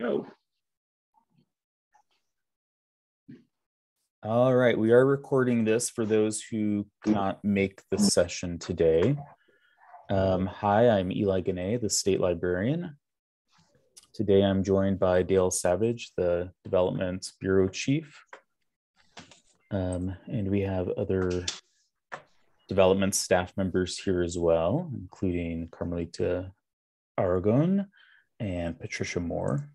Go. All right, we are recording this for those who cannot make the session today. Um, hi, I'm Eli Gane, the state librarian. Today I'm joined by Dale Savage, the Development Bureau Chief. Um, and we have other development staff members here as well, including Carmelita Aragon and Patricia Moore.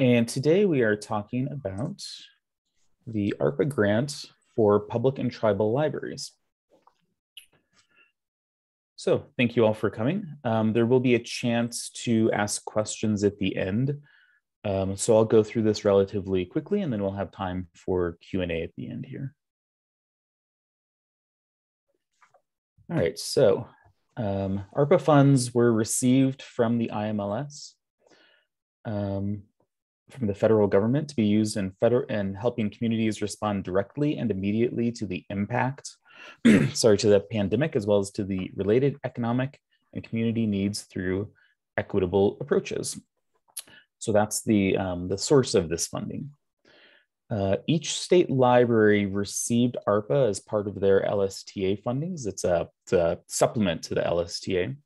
And today we are talking about the ARPA grant for public and tribal libraries. So thank you all for coming. Um, there will be a chance to ask questions at the end. Um, so I'll go through this relatively quickly and then we'll have time for Q&A at the end here. All right, so um, ARPA funds were received from the IMLS. Um, from the federal government to be used in federal in helping communities respond directly and immediately to the impact, sorry, to the pandemic, as well as to the related economic and community needs through equitable approaches. So that's the, um, the source of this funding. Uh, each state library received ARPA as part of their LSTA fundings. It's a, it's a supplement to the LSTA.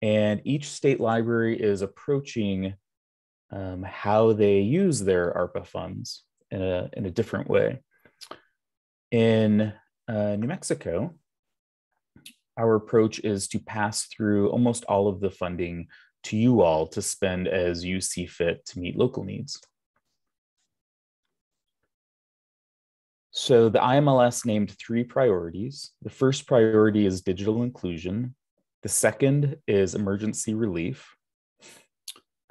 And each state library is approaching um, how they use their ARPA funds in a, in a different way. In uh, New Mexico, our approach is to pass through almost all of the funding to you all to spend as you see fit to meet local needs. So the IMLS named three priorities. The first priority is digital inclusion. The second is emergency relief.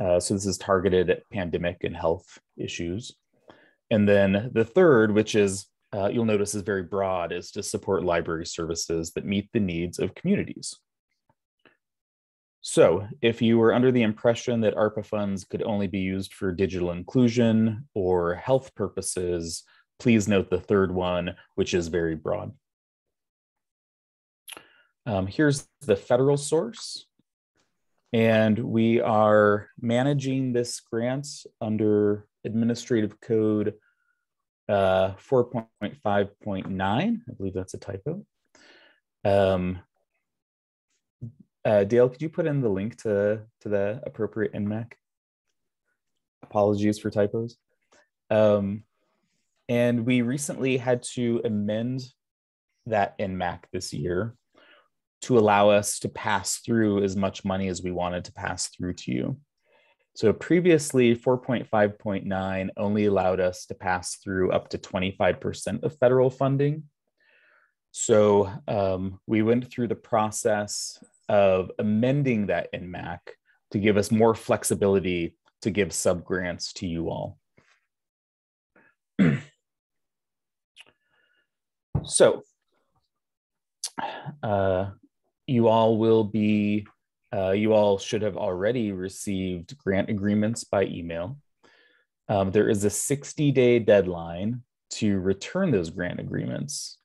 Uh, so this is targeted at pandemic and health issues. And then the third, which is uh, you'll notice is very broad, is to support library services that meet the needs of communities. So if you were under the impression that ARPA funds could only be used for digital inclusion or health purposes, please note the third one, which is very broad. Um, here's the federal source. And we are managing this grant under Administrative Code uh, 4.5.9. I believe that's a typo. Um, uh, Dale, could you put in the link to, to the appropriate NMAC? Apologies for typos. Um, and we recently had to amend that NMAC this year to allow us to pass through as much money as we wanted to pass through to you. So previously 4.5.9 only allowed us to pass through up to 25% of federal funding. So um, we went through the process of amending that NMAC to give us more flexibility to give subgrants to you all. so uh, you all will be, uh, you all should have already received grant agreements by email. Um, there is a 60 day deadline to return those grant agreements.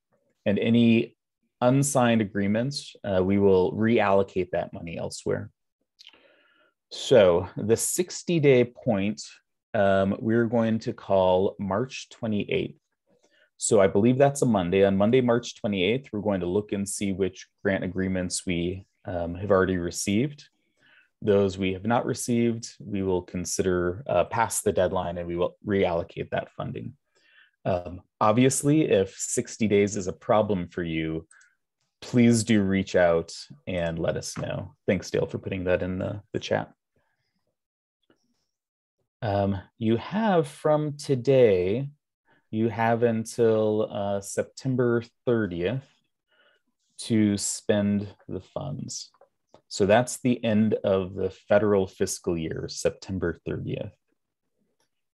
And any unsigned agreements, uh, we will reallocate that money elsewhere. So the 60 day point, um, we're going to call March 28th. So I believe that's a Monday. On Monday, March 28th, we're going to look and see which grant agreements we um, have already received. Those we have not received, we will consider uh, past the deadline and we will reallocate that funding. Um, obviously, if 60 days is a problem for you, please do reach out and let us know. Thanks, Dale, for putting that in the, the chat. Um, you have from today you have until uh, September 30th to spend the funds. So that's the end of the federal fiscal year, September 30th.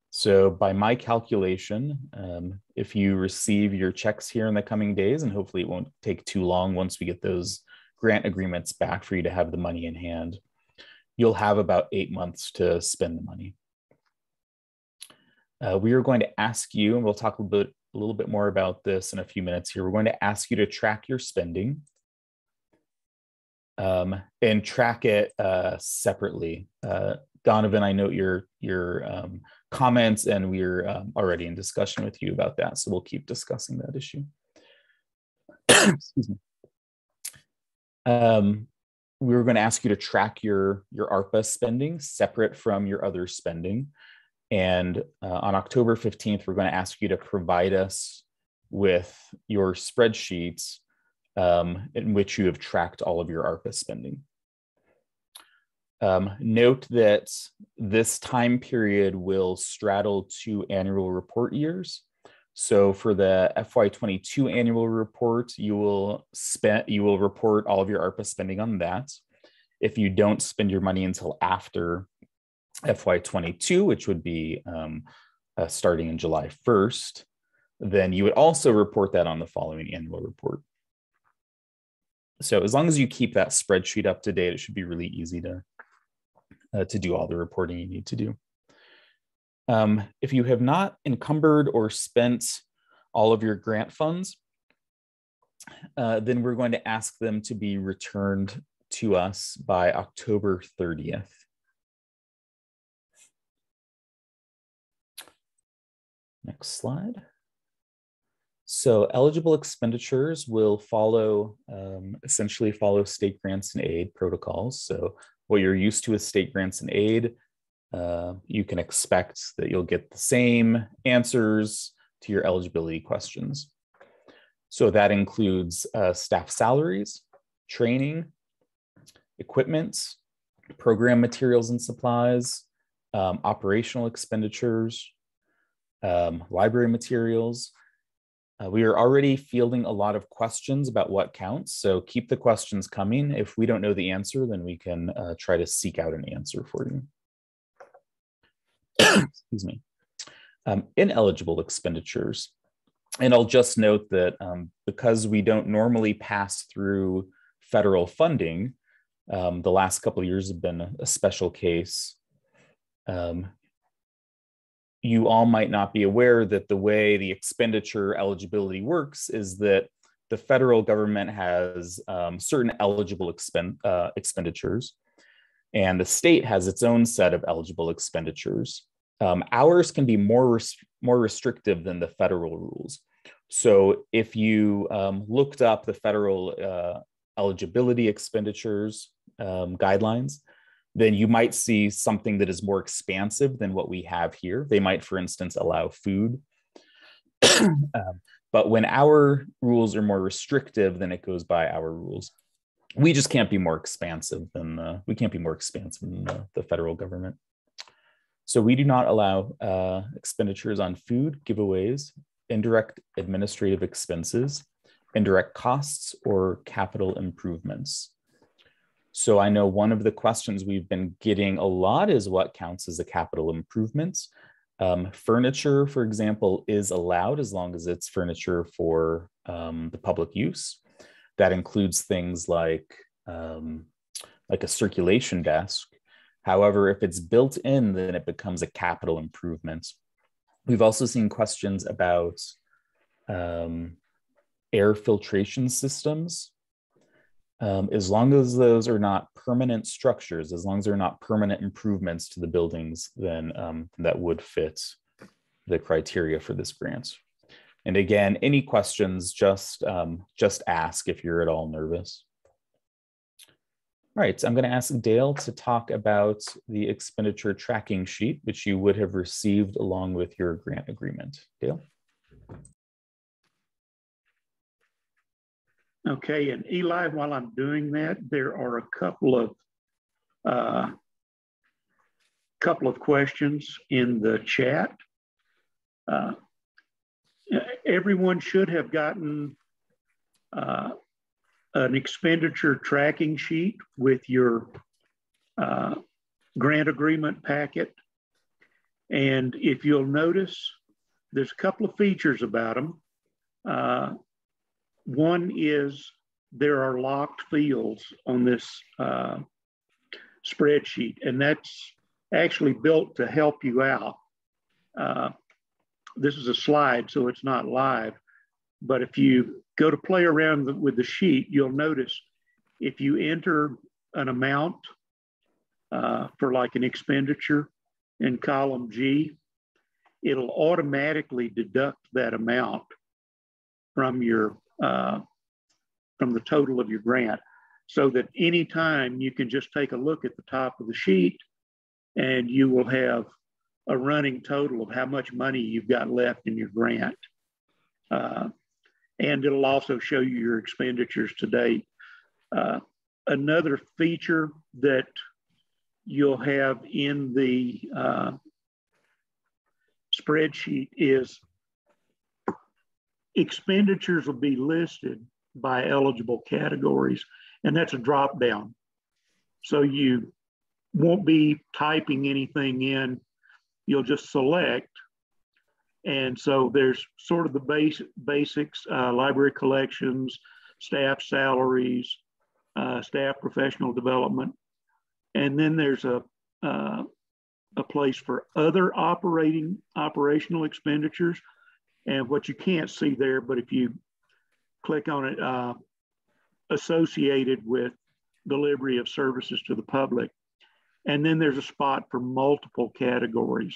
So, by my calculation, um, if you receive your checks here in the coming days, and hopefully it won't take too long once we get those grant agreements back for you to have the money in hand, you'll have about eight months to spend the money. Uh, we are going to ask you, and we'll talk a little bit, a little bit more about this in a few minutes here. We're going to ask you to track your spending. um, and track it uh, separately. Uh, Donovan, I note your your um, comments, and we're um, already in discussion with you about that, so we'll keep discussing that issue. Excuse me. Um, we were going to ask you to track your your ARPA spending separate from your other spending. And uh, on October 15th, we're going to ask you to provide us with your spreadsheets um, in which you have tracked all of your ARPA spending. Um, note that this time period will straddle two annual report years. So for the FY22 annual report, you will spend you will report all of your ARPA spending on that. If you don't spend your money until after FY22, which would be um, uh, starting in July 1st, then you would also report that on the following annual report. So as long as you keep that spreadsheet up to date, it should be really easy to, uh, to do all the reporting you need to do. Um, if you have not encumbered or spent all of your grant funds, uh, then we're going to ask them to be returned to us by October 30th. Next slide. So eligible expenditures will follow, um, essentially follow state grants and aid protocols. So what you're used to with state grants and aid, uh, you can expect that you'll get the same answers to your eligibility questions. So that includes uh, staff salaries, training, equipment, program materials and supplies, um, operational expenditures, um, library materials. Uh, we are already fielding a lot of questions about what counts, so keep the questions coming. If we don't know the answer, then we can uh, try to seek out an answer for you. Excuse me. Um, ineligible expenditures. And I'll just note that um, because we don't normally pass through federal funding, um, the last couple of years have been a special case. Um, you all might not be aware that the way the expenditure eligibility works is that the federal government has um, certain eligible expend, uh, expenditures, and the state has its own set of eligible expenditures. Um, ours can be more res- more restrictive than the federal rules. So if you um, looked up the federal uh, eligibility expenditures um, guidelines, then you might see something that is more expansive than what we have here. They might, for instance, allow food. um, but when our rules are more restrictive, then it goes by our rules. We just can't be more expansive than the, we can't be more expansive than the, the federal government. So we do not allow uh, expenditures on food, giveaways, indirect administrative expenses, indirect costs, or capital improvements. So I know one of the questions we've been getting a lot is what counts as a capital improvements. Um, furniture, for example, is allowed as long as it's furniture for um, the public use. That includes things like um, like a circulation desk. However, if it's built in, then it becomes a capital improvement. We've also seen questions about um, air filtration systems um, as long as those are not permanent structures, as long as they're not permanent improvements to the buildings, then um, that would fit the criteria for this grant. And again, any questions, just, um, just ask if you're at all nervous. All right, so I'm gonna ask Dale to talk about the expenditure tracking sheet, which you would have received along with your grant agreement. Dale? Okay, and Eli, while I'm doing that, there are a couple of uh, couple of questions in the chat. Uh, everyone should have gotten uh, an expenditure tracking sheet with your uh, grant agreement packet. And if you'll notice, there's a couple of features about them. One is there are locked fields on this uh, spreadsheet, and that's actually built to help you out. Uh, this is a slide, so it's not live. But if you go to play around with the sheet, you'll notice if you enter an amount uh, for like an expenditure in column G, it'll automatically deduct that amount from your uh, from the total of your grant so that anytime you can just take a look at the top of the sheet and you will have a running total of how much money you've got left in your grant. Uh, and it'll also show you your expenditures to date. Uh, another feature that you'll have in the uh, spreadsheet is expenditures will be listed by eligible categories, and that's a drop down. So you won't be typing anything in, you'll just select. And so there's sort of the base, basics, uh, library collections, staff salaries, uh, staff professional development. And then there's a, uh, a place for other operating operational expenditures. And what you can't see there, but if you click on it, uh, associated with delivery of services to the public. And then there's a spot for multiple categories.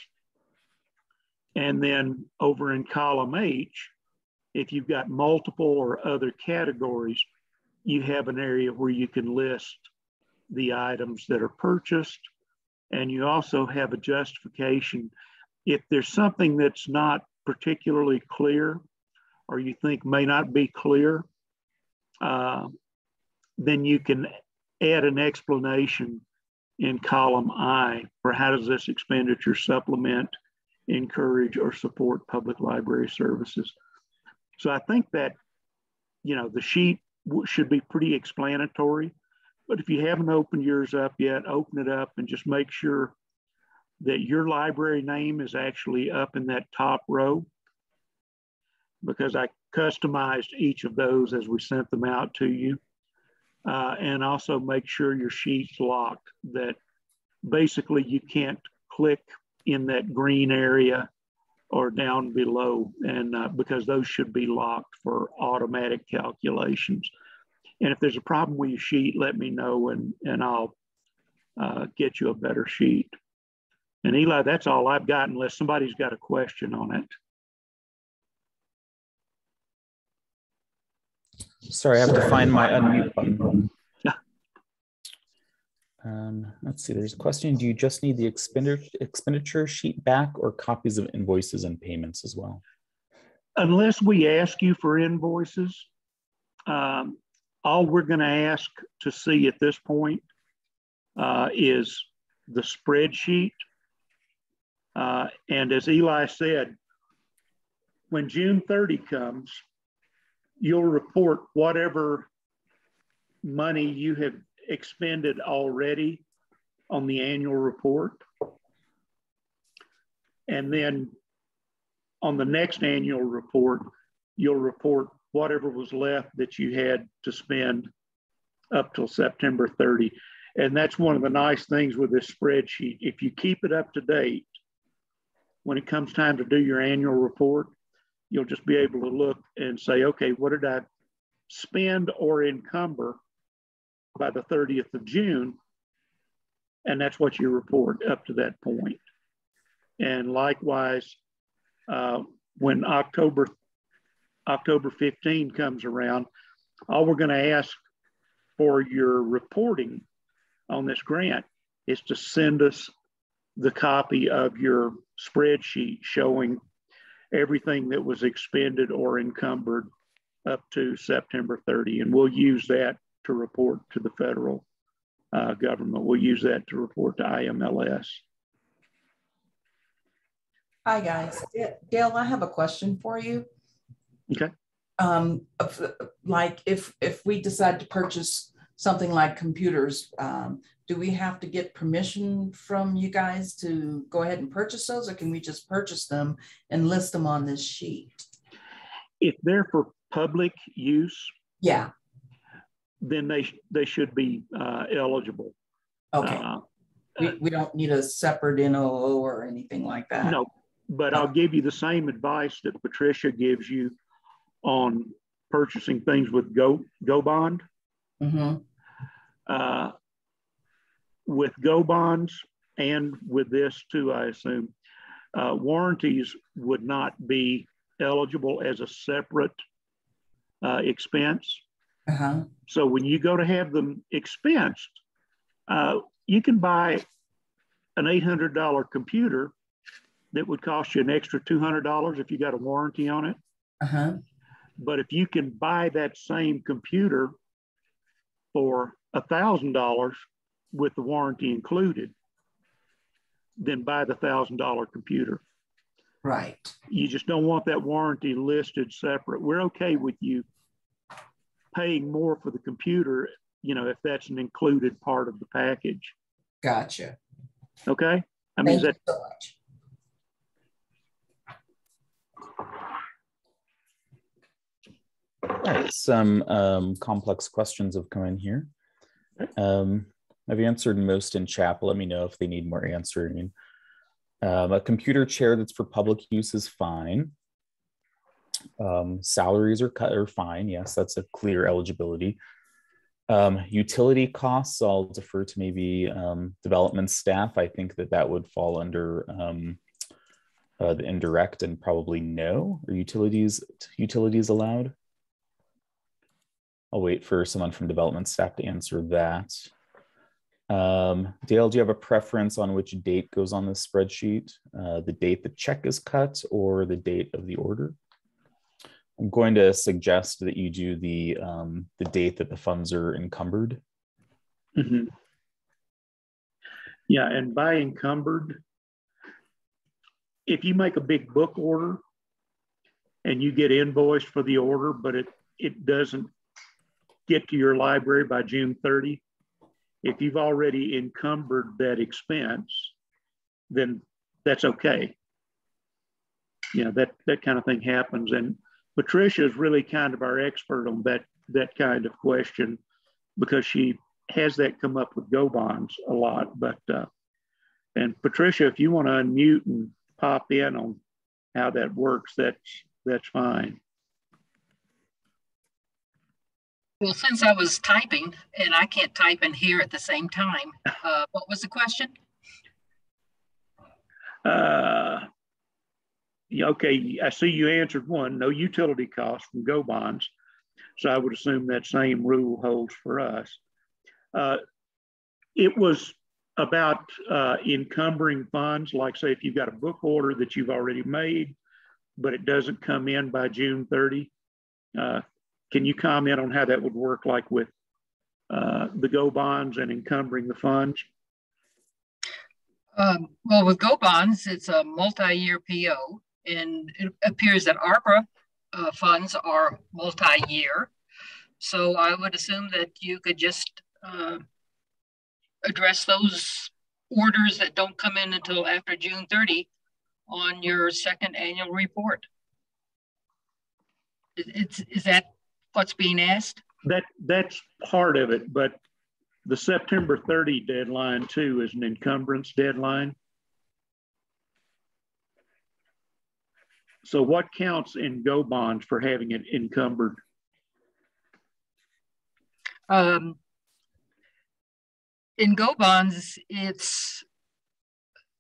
And then over in column H, if you've got multiple or other categories, you have an area where you can list the items that are purchased. And you also have a justification. If there's something that's not particularly clear or you think may not be clear, uh, then you can add an explanation in column I for how does this expenditure supplement, encourage, or support public library services. So I think that, you know, the sheet should be pretty explanatory. But if you haven't opened yours up yet, open it up and just make sure that your library name is actually up in that top row because I customized each of those as we sent them out to you uh, and also make sure your sheet's locked that basically you can't click in that green area or down below and uh, because those should be locked for automatic calculations. And if there's a problem with your sheet, let me know and, and I'll uh, get you a better sheet. And Eli, that's all I've got unless somebody's got a question on it. Sorry, I have to find my unmute button. Um, let's see, there's a question. Do you just need the expenditure, expenditure sheet back or copies of invoices and payments as well? Unless we ask you for invoices, um, all we're going to ask to see at this point uh, is the spreadsheet. Uh, and as Eli said, when June 30 comes, you'll report whatever money you have expended already on the annual report. And then on the next annual report, you'll report whatever was left that you had to spend up till September 30. And that's one of the nice things with this spreadsheet. If you keep it up to date, when it comes time to do your annual report, you'll just be able to look and say, okay, what did I spend or encumber by the 30th of June? And that's what you report up to that point. And likewise, uh, when October October 15 comes around, all we're going to ask for your reporting on this grant is to send us the copy of your spreadsheet showing everything that was expended or encumbered up to September 30. And we'll use that to report to the federal uh, government. We'll use that to report to IMLS. Hi, guys. Dale, I have a question for you. Okay. Um, like if if we decide to purchase something like computers, um, do we have to get permission from you guys to go ahead and purchase those or can we just purchase them and list them on this sheet? If they're for public use, yeah, then they they should be uh, eligible. Okay. Uh, we, we don't need a separate MOU or anything like that. No, but I'll give you the same advice that Patricia gives you on purchasing things with Go Go Bond. Mm-hmm uh, with Go bonds and with this too, I assume, uh, warranties would not be eligible as a separate uh, expense. Uh-huh. So when you go to have them expensed, uh, you can buy an $800 computer that would cost you an extra $200 if you got a warranty on it. Uh-huh. But if you can buy that same computer for $1,000 with the warranty included, then buy the $1,000 computer. Right. You just don't want that warranty listed separate. We're okay with you paying more for the computer, you know, if that's an included part of the package. Gotcha. Okay. I mean, Thank is that you so much. All right, some um, complex questions have come in here. Um, I've answered most in chat, let me know if they need more answering. Um, a computer chair that's for public use is fine. Um, salaries are cut are fine. Yes, that's a clear eligibility. Um, utility costs, I'll defer to maybe um, development staff. I think that that would fall under um, uh, the indirect and probably no. Are utilities utilities allowed? I'll wait for someone from development staff to answer that. Um, Dale, do you have a preference on which date goes on this spreadsheet? Uh, the date the check is cut or the date of the order? I'm going to suggest that you do the, um, the date that the funds are encumbered. Mhm. Yeah, and by encumbered, if you make a big book order and you get invoiced for the order, but it, it doesn't get to your library by June 30, if you've already encumbered that expense, then that's okay. You know, that, that kind of thing happens. And Patricia is really kind of our expert on that, that kind of question because she has that come up with go bonds a lot. But, uh, and Patricia, if you want to unmute and pop in on how that works, that's, that's fine. Well, since I was typing and I can't type and hear at the same time, uh, what was the question? Uh, okay, I see you answered one, no utility costs from go bonds. So I would assume that same rule holds for us. Uh, it was about uh, encumbering funds, like say if you've got a book order that you've already made, but it doesn't come in by June 30. Uh, can you comment on how that would work like with uh, the go bonds and encumbering the funds? Um, well, with Go Bonds, it's a multi-year PO, and it appears that ARPA uh, funds are multi-year. So I would assume that you could just uh, address those orders that don't come in until after June 30 on your second annual report. It's, is that what's being asked? That that's part of it, but the September 30 deadline too is an encumbrance deadline. So what counts in go bonds for having it encumbered? Um, in Go Bonds, it's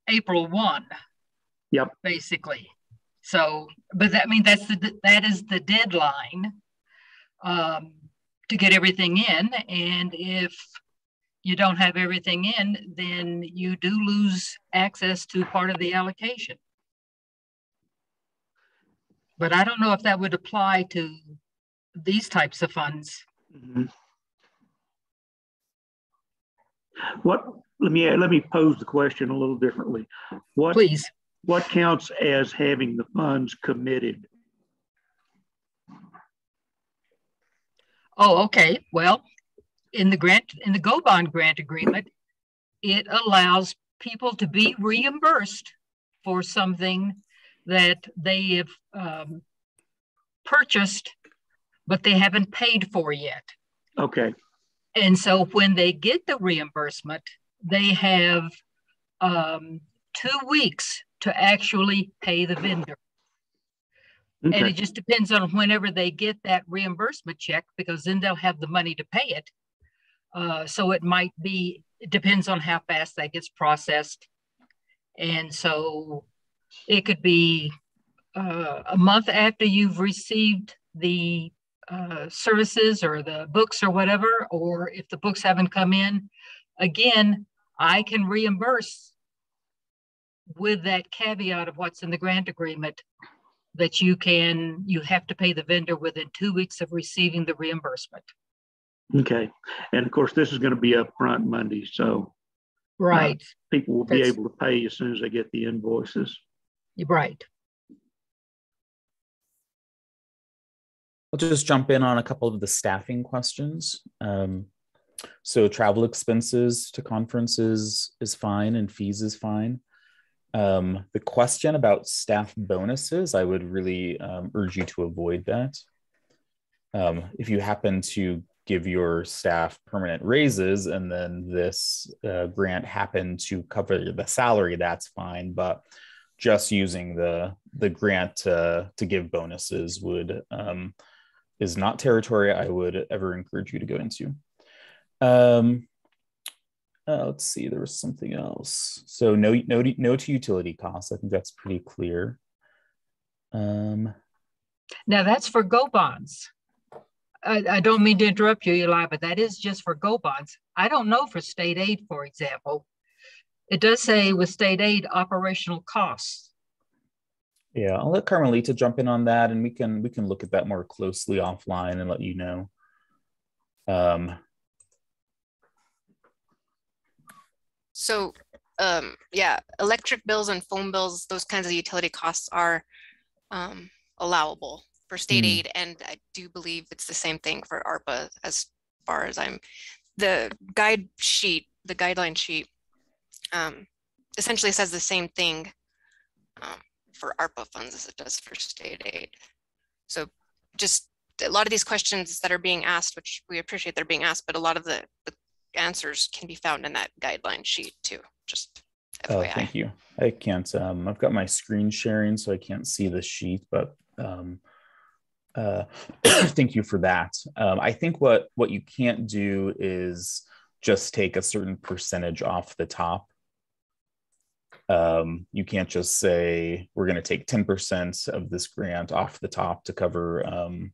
April 1. Yep. Basically. So, but that I mean that's the that is the deadline um, to get everything in, and if you don't have everything in, then you do lose access to part of the allocation. But I don't know if that would apply to these types of funds. Mhm. What, let me, let me pose the question a little differently. What, Please. what counts as having the funds committed? Oh, okay. Well, in the grant, in the Go Bond grant agreement, it allows people to be reimbursed for something that they have um, purchased, but they haven't paid for yet. Okay, And so when they get the reimbursement, they have um, two weeks to actually pay the vendor. And it just depends on whenever they get that reimbursement check, because then they'll have the money to pay it. Uh, so it might be, it depends on how fast that gets processed. And so it could be uh, a month after you've received the uh, services or the books or whatever, or if the books haven't come in, again, I can reimburse with that caveat of what's in the grant agreement that you can, you have to pay the vendor within two weeks of receiving the reimbursement. Okay. And of course, this is going to be upfront Monday. So Right, uh, people will be able to pay as soon as they get the invoices. right. I'll just jump in on a couple of the staffing questions. Um, so travel expenses to conferences is fine and fees is fine. Um, the question about staff bonuses, I would really um, urge you to avoid that. Um, if you happen to give your staff permanent raises and then this uh, grant happened to cover the salary, that's fine. But just using the the grant to, to give bonuses would um, is not territory I would ever encourage you to go into. Um, uh, let's see, there was something else. So no, no, no to utility costs. I think that's pretty clear. Um, Now that's for go bonds. I, I don't mean to interrupt you, Eli, but that is just for go bonds. I don't know for state aid, for example. It does say with state aid operational costs. yeah, I'll let Carmelita jump in on that, and we can we can look at that more closely offline and let you know. Um, So, um, yeah, electric bills and phone bills, those kinds of utility costs are um, allowable for state Hmm. aid. And I do believe it's the same thing for ARPA as far as I'm, the guide sheet, the guideline sheet um, essentially says the same thing um, for ARPA funds as it does for state aid. So just a lot of these questions that are being asked, which we appreciate they're being asked, but a lot of the, the answers can be found in that guideline sheet too, just oh, thank you. I can't. Um, I've got my screen sharing, so I can't see the sheet, but um, uh, thank you for that. Um, I think what what you can't do is just take a certain percentage off the top. Um, you can't just say we're going to take 10% of this grant off the top to cover um,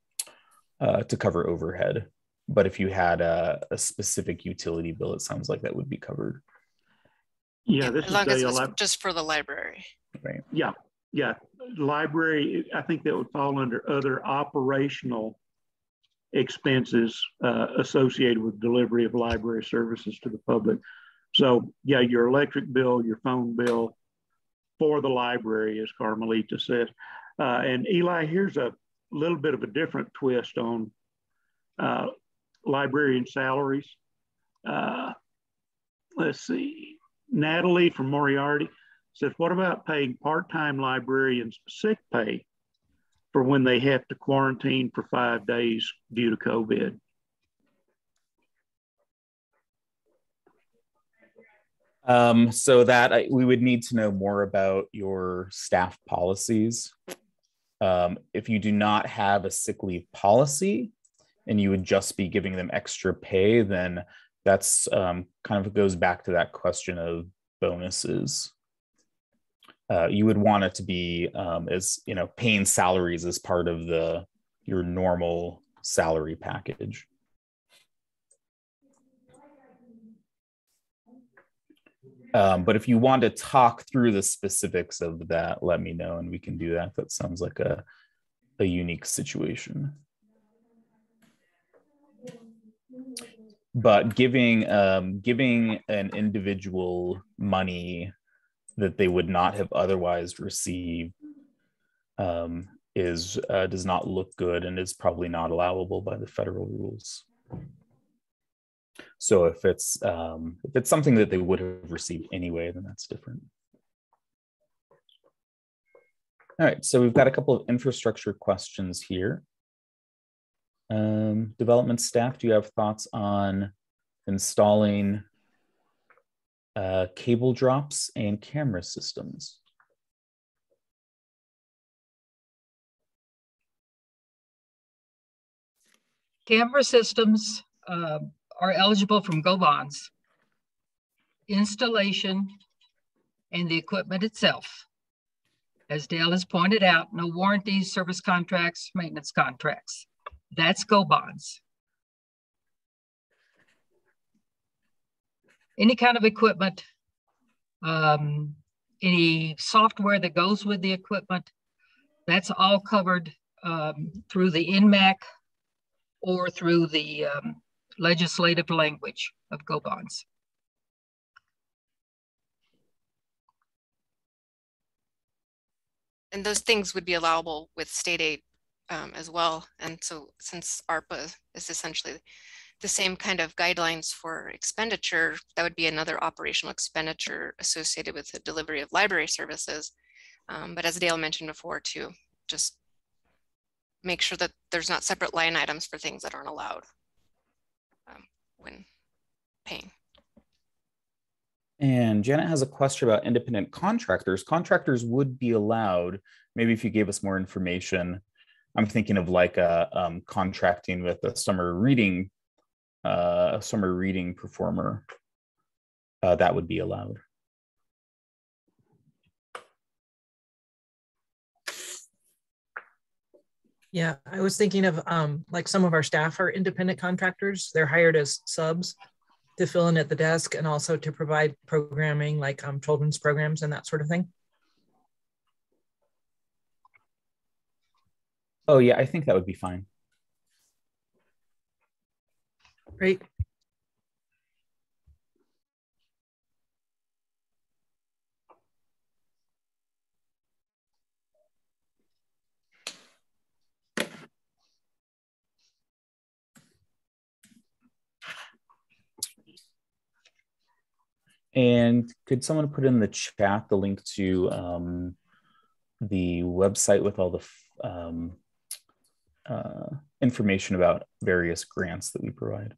uh, to cover overhead. But if you had a, a specific utility bill, it sounds like that would be covered. Yeah, this As is long as it's I- just for the library. Right. Yeah, yeah. Library, I think that would fall under other operational expenses uh, associated with delivery of library services to the public. So yeah, your electric bill, your phone bill for the library, as Carmelita says. Uh, and Eli, here's a little bit of a different twist on uh, librarian salaries. Uh, let's see, Natalie from Moriarty says, what about paying part-time librarians sick pay for when they have to quarantine for five days due to COVID? Um, so that I, we would need to know more about your staff policies. Um, if you do not have a sick leave policy and you would just be giving them extra pay, then that's um, kind of goes back to that question of bonuses. Uh, you would want it to be um, as you know paying salaries as part of the your normal salary package. Um, but if you want to talk through the specifics of that, let me know and we can do that. That sounds like a, a unique situation. But giving um, giving an individual money that they would not have otherwise received um, is uh, does not look good and is probably not allowable by the federal rules. So if it's um, if it's something that they would have received anyway, then that's different. All right, so we've got a couple of infrastructure questions here. Um, development staff, do you have thoughts on installing uh, cable drops and camera systems? Camera systems uh, are eligible from Go Bonds. Installation and the equipment itself. As Dale has pointed out, no warranties, service contracts, maintenance contracts. That's Go Bonds. Any kind of equipment, um, any software that goes with the equipment, that's all covered um, through the NMAC or through the um, legislative language of Go Bonds. And those things would be allowable with state aid um, as well. And so since ARPA is essentially the same kind of guidelines for expenditure, that would be another operational expenditure associated with the delivery of library services. Um, but as Dale mentioned before too, just make sure that there's not separate line items for things that aren't allowed um, when paying. And Janet has a question about independent contractors. Contractors would be allowed, maybe if you gave us more information. I'm thinking of like a um, contracting with a summer reading, uh, a summer reading performer. Uh, that would be allowed. Yeah, I was thinking of um, like some of our staff are independent contractors. They're hired as subs to fill in at the desk and also to provide programming like um, children's programs and that sort of thing. Oh yeah, I think that would be fine. Great. And could someone put in the chat the link to um, the website with all the um, uh, information about various grants that we provide?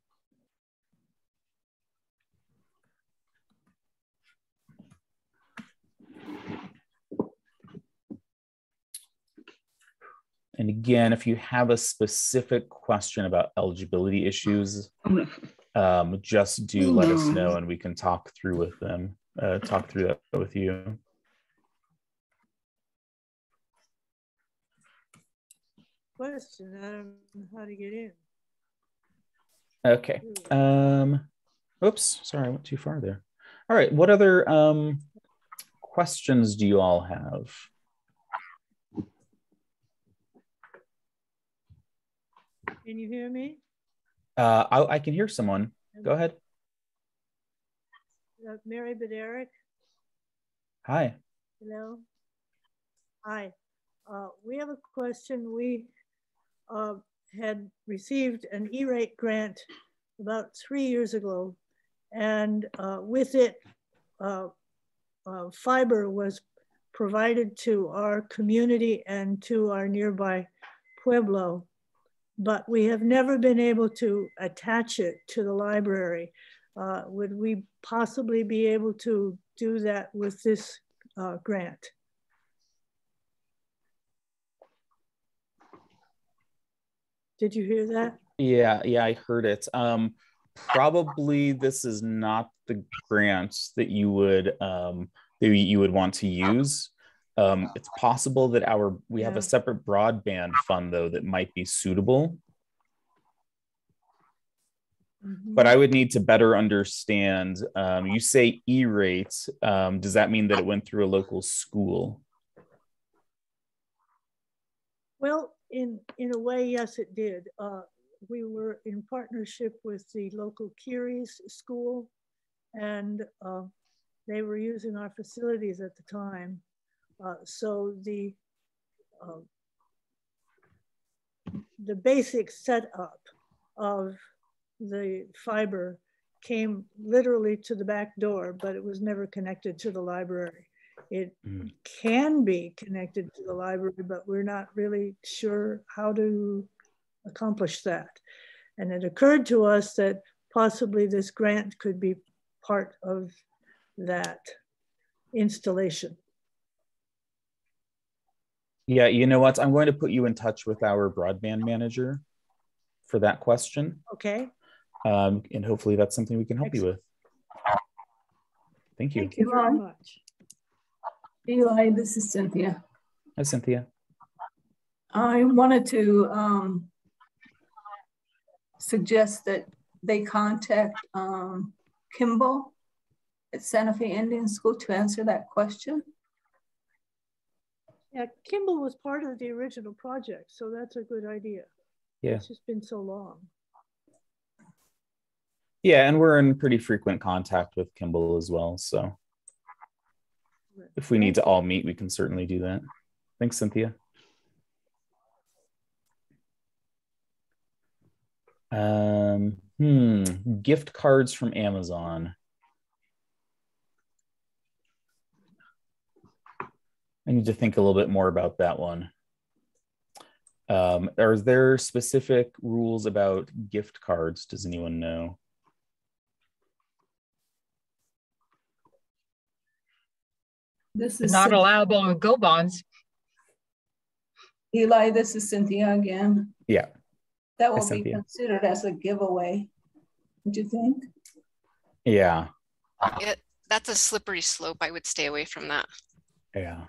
And again, if you have a specific question about eligibility issues, um, just do let us know and we can talk through with them, uh, talk through that with you. Question, I don't know how to get in. Okay. Um, oops, sorry, I went too far there. All right, what other um, questions do you all have? Can you hear me? Uh, I, I can hear someone. Go ahead. Uh, Mary Bederick, Hi. hello? Hi, uh, we have a question. We uh, had received an E-rate grant about three years ago. And uh, with it, uh, uh, fiber was provided to our community and to our nearby Pueblo but we have never been able to attach it to the library. Uh, would we possibly be able to do that with this grant? Did you hear that? Yeah, yeah, I heard it. Um, probably this is not the grant that you would um, that you would want to use. Um, it's possible that our we have a separate broadband fund though that might be suitable, Mhm. but I would need to better understand. Um, you say E-rate. Um, does that mean that it went through a local school? Well, in, in a way, yes, it did. Uh, we were in partnership with the local Curies School and uh, they were using our facilities at the time. Uh, so the, uh, the basic setup of the fiber came literally to the back door, but it was never connected to the library. It Mm. can be connected to the library, but we're not really sure how to accomplish that. And it occurred to us that possibly this grant could be part of that installation. Yeah, you know what? I'm going to put you in touch with our broadband manager for that question. Okay, Um, and hopefully that's something we can help you with. Thank you. Thank you very much. Eli, this is Cynthia. Hi, Cynthia. I wanted to um, suggest that they contact um, Kimball at Santa Fe Indian School to answer that question. Yeah, Kimball was part of the original project, so that's a good idea. Yeah. It's just been so long. Yeah, and we're in pretty frequent contact with Kimball as well. So if we need to all meet, we can certainly do that. Thanks, Cynthia. Um, hmm, gift cards from Amazon. I need to think a little bit more about that one. Um, are there specific rules about gift cards? Does anyone know? This is Not Cyn- allowable in go bonds. Eli, this is Cynthia again. Yeah. That will be Cynthia. considered as a giveaway. Would you think? Yeah. It, that's a slippery slope. I would stay away from that. Yeah.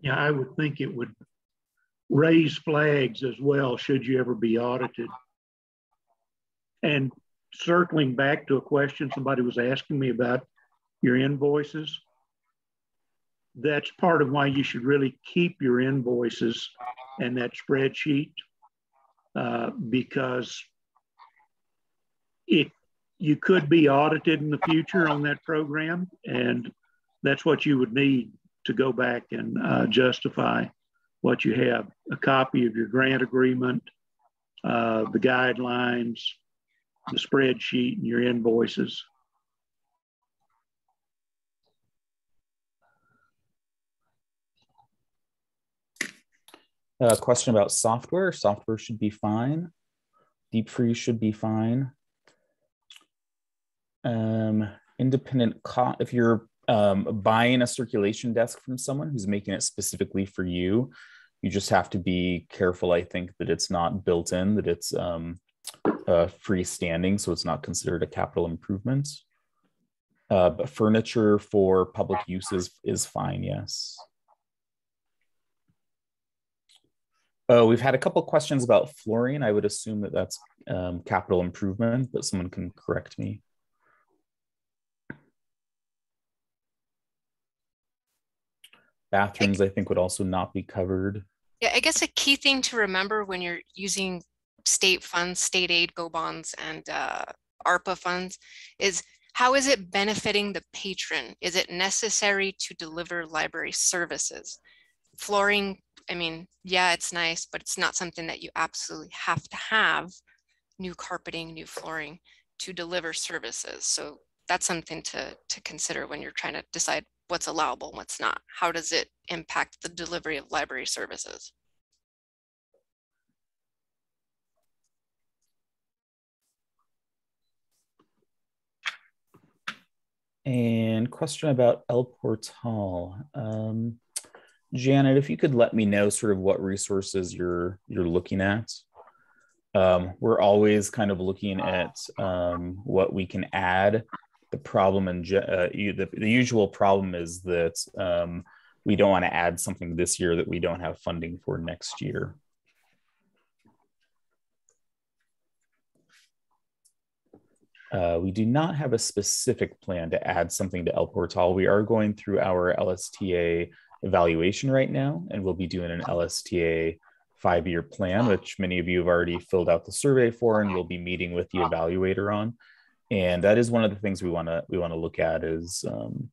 Yeah, I would think it would raise flags as well, should you ever be audited. And circling back to a question somebody was asking me about your invoices. That's part of why you should really keep your invoices and that spreadsheet uh, because it you could be audited in the future on that program, and that's what you would need to go back and uh, justify what you have a copy of your grant agreement, uh, the guidelines, the spreadsheet, and your invoices. A question about software. Software should be fine. Deep freeze should be fine. Um, independent if you're um, buying a circulation desk from someone who's making it specifically for you, you just have to be careful. I think that it's not built in, that it's um, uh, freestanding, so it's not considered a capital improvement. Uh, but furniture for public uses is fine, yes. Uh, we've had a couple questions about flooring. I would assume that that's um, capital improvement, but someone can correct me. Bathrooms, I think, would also not be covered. Yeah, I guess a key thing to remember when you're using state funds, state aid, go bonds, and uh, ARPA funds is how is it benefiting the patron? Is it necessary to deliver library services? Flooring, I mean, yeah, it's nice, but it's not something that you absolutely have to have new carpeting, new flooring to deliver services. So that's something to, to consider when you're trying to decide what's allowable and what's not. How does it impact the delivery of library services? And question about El Portal. Um, Janet, if you could let me know sort of what resources you're you're looking at. Um, we're always kind of looking at um, what we can add. The problem and uh, the, the usual problem is that um, we don't want to add something this year that we don't have funding for next year. Uh, we do not have a specific plan to add something to El Portal. We are going through our LSTA evaluation right now, and we'll be doing an LSTA five-year plan, which many of you have already filled out the survey for, and we'll be meeting with the evaluator on. And that is one of the things we want to we want to look at is um,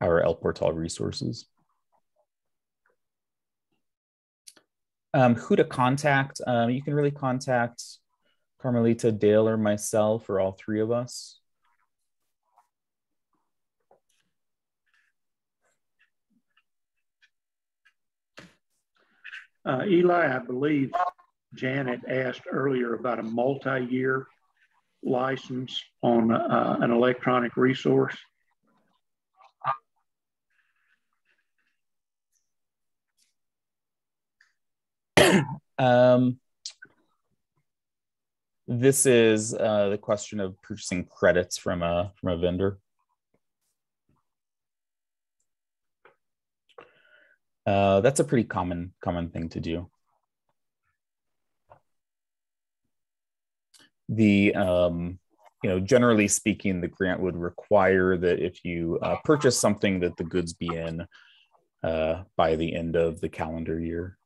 our El Portal resources. Um, who to contact? Um, you can really contact Carmelita, Dale, or myself, or all three of us. Uh, Eli, I believe Janet asked earlier about a multi-year license on uh, an electronic resource. um, This is uh, the question of purchasing credits from a from a vendor. Uh, that's a pretty common common thing to do. The um, you know generally speaking, the grant would require that if you uh, purchase something that the goods be in uh, by the end of the calendar year.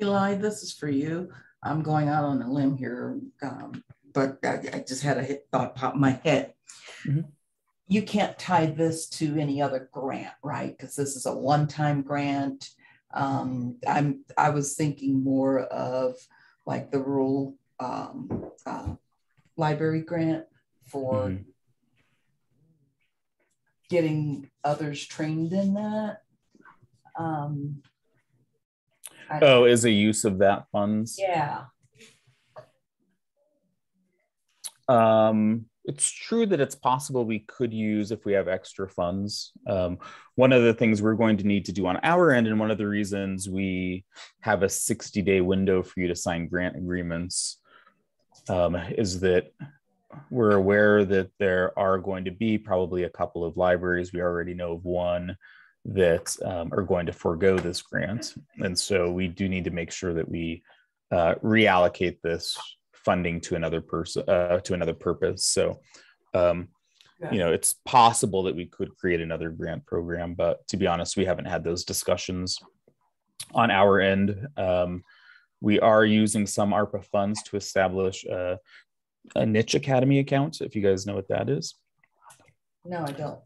Eli, this is for you. I'm going out on a limb here, um, but I, I, just had a hit thought pop in my head. Mm-hmm. You can't tie this to any other grant, right? Because this is a one-time grant. Um, I'm I was thinking more of like the rural um, uh, library grant for mm-hmm. getting others trained in that. Um, oh, is a use of that funds? Yeah. Um, it's true that it's possible we could use if we have extra funds. Um, one of the things we're going to need to do on our end, and one of the reasons we have a 60 day window for you to sign grant agreements, um, is that we're aware that there are going to be probably a couple of libraries. We already know of one that um, are going to forego this grant. And so we do need to make sure that we uh, reallocate this funding to another person, uh, to another purpose. So, um, yeah. you know, it's possible that we could create another grant program, but to be honest, we haven't had those discussions on our end. Um, we are using some ARPA funds to establish a, a niche academy account. If you guys know what that is. No, I don't.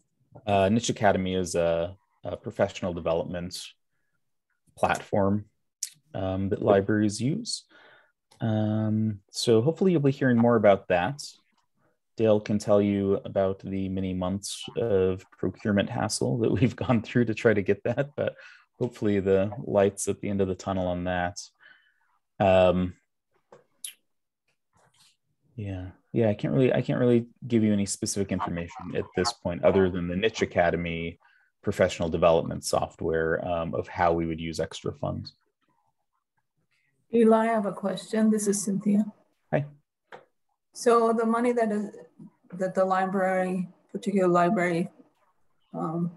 Uh, niche academy is a uh, professional development platform um, that libraries use. Um, so hopefully you'll be hearing more about that. Dale can tell you about the many months of procurement hassle that we've gone through to try to get that, but hopefully the lights at the end of the tunnel on that. Um, yeah, yeah, I can't really, I can't really give you any specific information at this point, other than the Niche Academy professional development software um, of how we would use extra funds. Eli, I have a question. This is Cynthia. Hi. So the money that is that the library, particular library, um,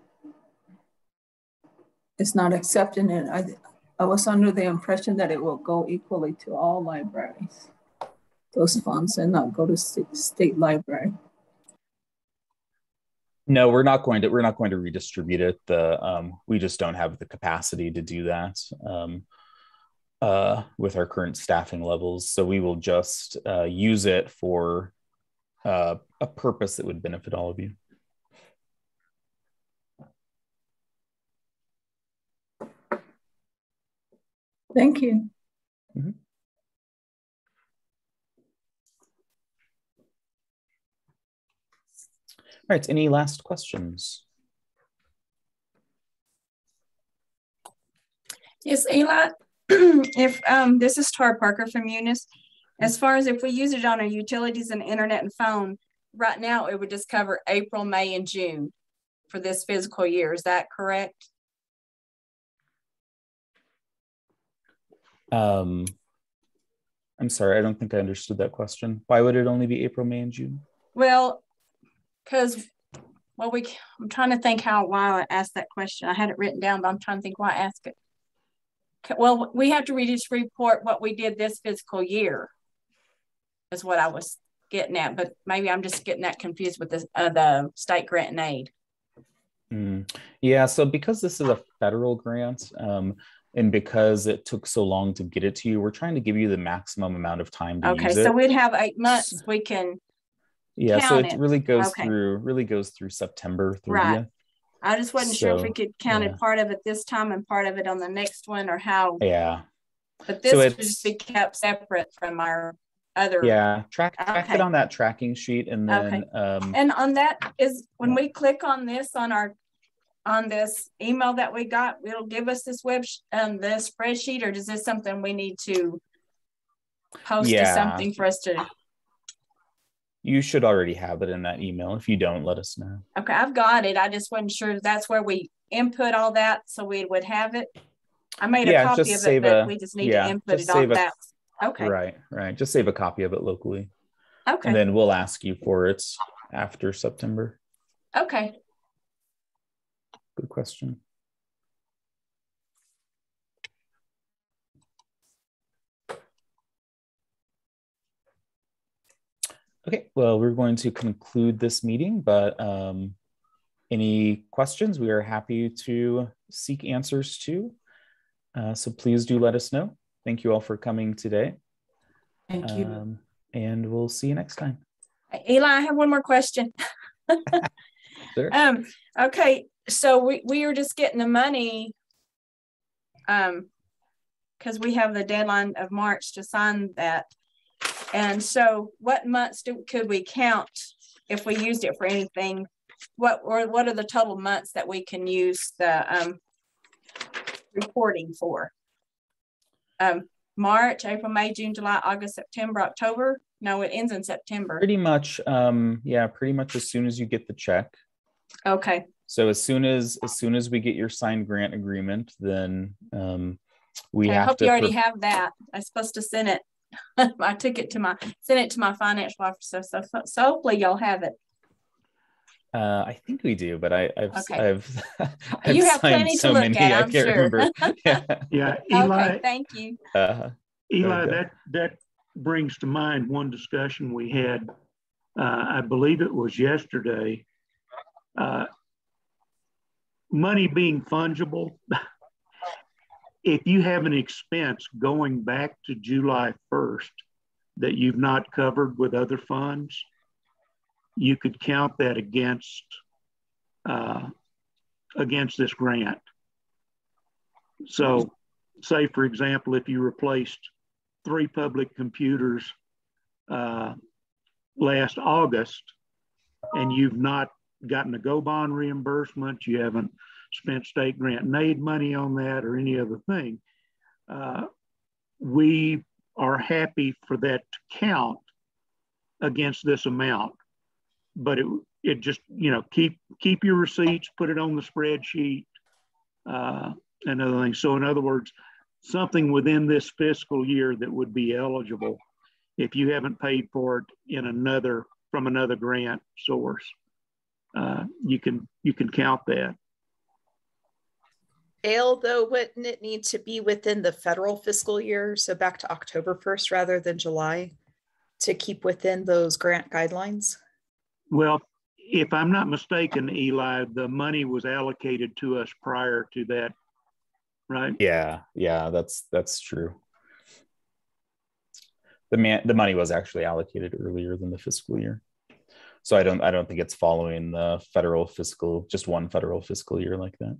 is not accepting it. I, I was under the impression that it will go equally to all libraries, those funds, and not go to state, state library. No, we're not going to. We're not going to redistribute it. The um, we just don't have the capacity to do that um, uh, with our current staffing levels. So we will just uh, use it for uh, a purpose that would benefit all of you. Thank you. Mm -hmm. All right, any last questions? Yes, Eli, if um, this is Tar Parker from Eunice, as far as if we use it on our utilities and internet and phone, right now it would just cover April, May, and June for this physical year. Is that correct? Um, I'm sorry, I don't think I understood that question. Why would it only be April, May, and June? Well, because well we i'm trying to think how why i asked that question i had it written down but i'm trying to think why i asked it well we have to read this report what we did this fiscal year is what i was getting at but maybe i'm just getting that confused with the, uh, the state grant and aid mm. yeah so because this is a federal grant um, and because it took so long to get it to you we're trying to give you the maximum amount of time to okay use it. so we'd have eight months we can yeah so it, it, really goes okay. through really goes through september 30th right. I just wasn't so, sure if we could count yeah. part of it this time and part of it on the next one or how yeah but this so should just be kept separate from our other yeah track track okay. it on that tracking sheet and then okay. um and on that is when we click on this on our on this email that we got it'll give us this web um the spreadsheet or is this something we need to post yeah. to something for us to you should already have it in that email. If you don't, let us know. Okay, I've got it. I just wasn't sure that's where we input all that so we would have it. I made a copy of it, but a, we just need yeah, to input it on a, that. Okay. Right, right. Just save a copy of it locally. Okay. And then we'll ask you for it after September. okay. Good question. Okay, well, we're going to conclude this meeting, but um, any questions we are happy to seek answers to. Uh, so please do let us know. Thank you all for coming today. Thank you. Um, and we'll see you next time. Eli, I have one more question. Sure. Um, okay, so we, we are just getting the money. Um, because we have the deadline of March to sign that. And so what months do, could we count if we used it for anything? What, or what are the total months that we can use the, um, reporting for? Um, March, April, May, June, July, August, September, October? No, it ends in September. Pretty much, um, yeah, pretty much as soon as you get the check. Okay, So as soon as as soon as we get your signed grant agreement, then um, we I have hope to. you already have that. I'm supposed to send it. I took it to my, sent it to my financial officer, so, so, so hopefully y'all have it. uh, I think we do, but I, I've Okay. I've, I've You have signed plenty to so look many at, I I'm can't sure. remember. yeah. Yeah, Eli, Okay, thank you. Uh, Eli, Okay. that, that brings to mind one discussion we had, uh, I believe it was yesterday. Uh, Money being fungible, if you have an expense going back to July 1st that you've not covered with other funds, you could count that against, uh, against this grant. So say, for example, if you replaced three public computers uh, last August and you've not gotten a go bond reimbursement, you haven't spent state grant aid money on that or any other thing, uh, we are happy for that to count against this amount. But it, it just, you know, keep keep your receipts, put it on the spreadsheet, uh, and other things. So in other words, something within this fiscal year that would be eligible if you haven't paid for it in another from another grant source. Uh, you can you can count that. Dale, though, wouldn't it need to be within the federal fiscal year? So back to October 1st rather than July to keep within those grant guidelines? Well, if I'm not mistaken, Eli, the money was allocated to us prior to that, right? yeah, yeah, that's that's true. The man, the money was actually allocated earlier than the fiscal year, so I don't I don't think it's following the federal fiscal just one federal fiscal year like that.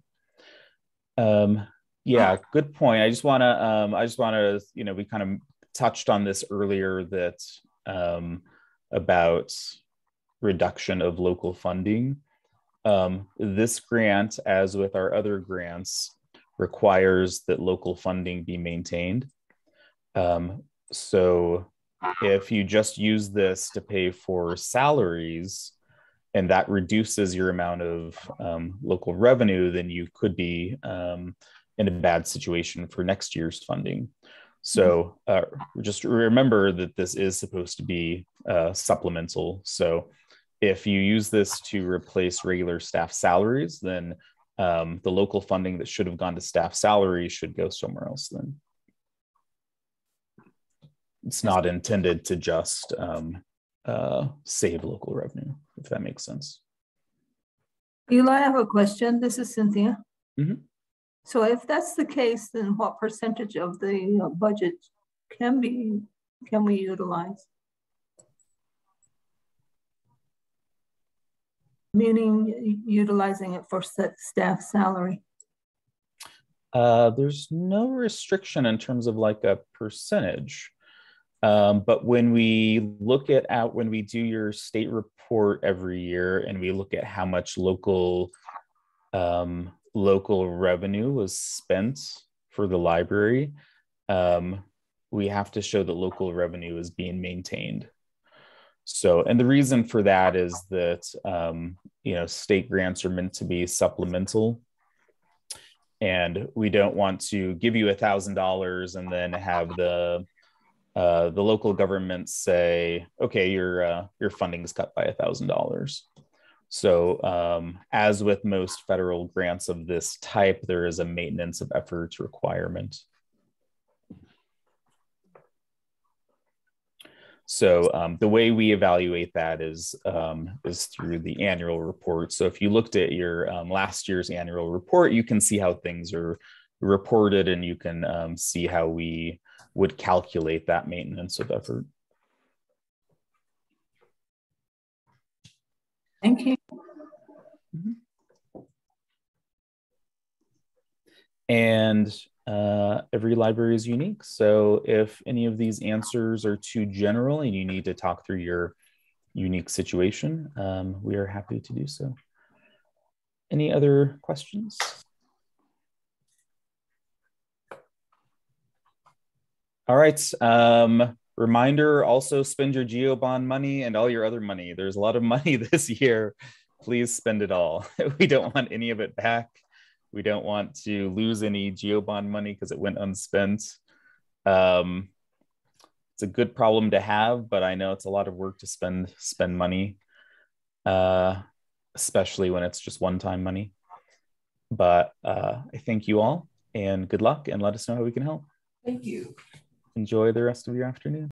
Um, yeah, good point. I just want to um, I just want to you know we kind of touched on this earlier that um, about reduction of local funding. Um, this grant, as with our other grants, requires that local funding be maintained. Um, so if you just use this to pay for salaries and that reduces your amount of um, local revenue, then you could be um, in a bad situation for next year's funding. So uh, just remember that this is supposed to be uh, supplemental. So if you use this to replace regular staff salaries, then um, the local funding that should have gone to staff salaries should go somewhere else then. It's not intended to just um, uh, save local revenue, if that makes sense. Eli, I have a question. This is Cynthia. Mhm. So if that's the case, then what percentage of the uh, budget can be, can we utilize? Meaning utilizing it for staff salary. Uh, there's no restriction in terms of like a percentage. Um, but when we look at out when we do your state report every year and we look at how much local um, local revenue was spent for the library, um, we have to show that local revenue is being maintained. So, and the reason for that is that um, you know state grants are meant to be supplemental and we don't want to give you a thousand dollars and then have the uh, the local governments say, okay, your uh, your funding is cut by a thousand dollars. So, um, as with most federal grants of this type, there is a maintenance of efforts requirement. So um, the way we evaluate that is um, is through the annual report. So if you looked at your um, last year's annual report, you can see how things are reported, and you can um, see how we would calculate that maintenance of effort. Thank you. Mm-hmm. And uh, every library is unique. So if any of these answers are too general and you need to talk through your unique situation, um, we are happy to do so. Any other questions? All right. Um, reminder also spend your GO bond money and all your other money. There's a lot of money this year. Please spend it all. we don't want any of it back. We don't want to lose any GO bond money because it went unspent. Um, it's a good problem to have, but I know it's a lot of work to spend spend money, uh, especially when it's just one-time money. But uh, I thank you all and good luck and let us know how we can help. Thank you. Enjoy the rest of your afternoon.